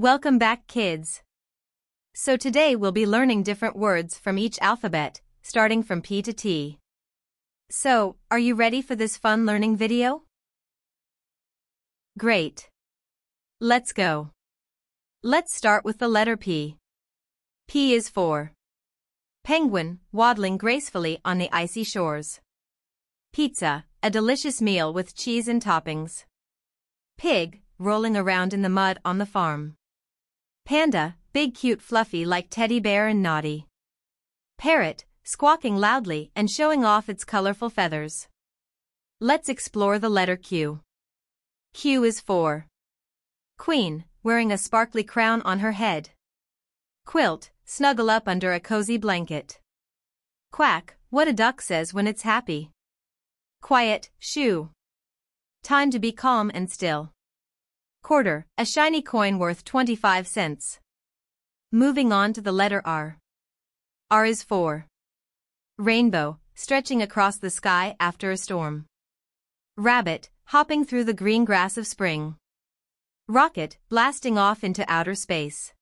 Welcome back kids. So today we'll be learning different words from each alphabet, starting from P to T. So, are you ready for this fun learning video? Great. Let's go. Let's start with the letter P. P is for Penguin, waddling gracefully on the icy shores. Pizza, a delicious meal with cheese and toppings. Pig, rolling around in the mud on the farm. Panda, big cute fluffy like teddy bear and naughty. Parrot, squawking loudly and showing off its colorful feathers. Let's explore the letter Q. Q is for Queen, wearing a sparkly crown on her head. Quilt, snuggle up under a cozy blanket. Quack, what a duck says when it's happy. Quiet, shoo. Time to be calm and still. Quarter, a shiny coin worth 25 cents. Moving on to the letter R. R is for Rainbow, stretching across the sky after a storm. Rabbit, hopping through the green grass of spring. Rocket, blasting off into outer space.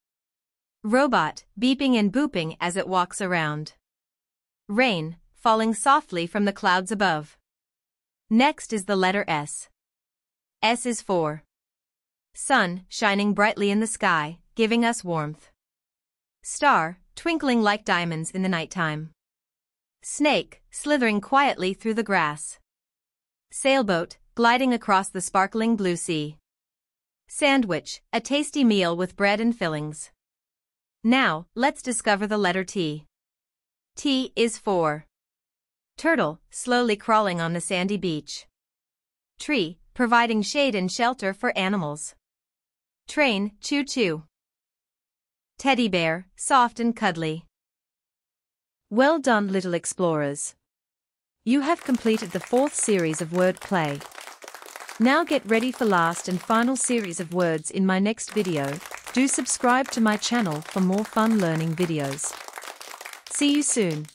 Robot, beeping and booping as it walks around. Rain, falling softly from the clouds above. Next is the letter S. S is for Sun, shining brightly in the sky, giving us warmth. Star, twinkling like diamonds in the nighttime. Snake, slithering quietly through the grass. Sailboat, gliding across the sparkling blue sea. Sandwich, a tasty meal with bread and fillings. Now, let's discover the letter T. T is for Turtle, slowly crawling on the sandy beach. Tree, providing shade and shelter for animals. Train, choo-choo. Teddy bear, soft and cuddly. Well done little explorers. You have completed the fourth series of word play. Now get ready for last and final series of words in my next video. Do subscribe to my channel for more fun learning videos. See you soon.